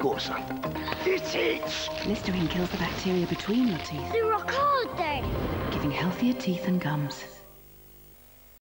course, son. It! Listerine kills the bacteria between your teeth, They rock hard then. giving healthier teeth and gums.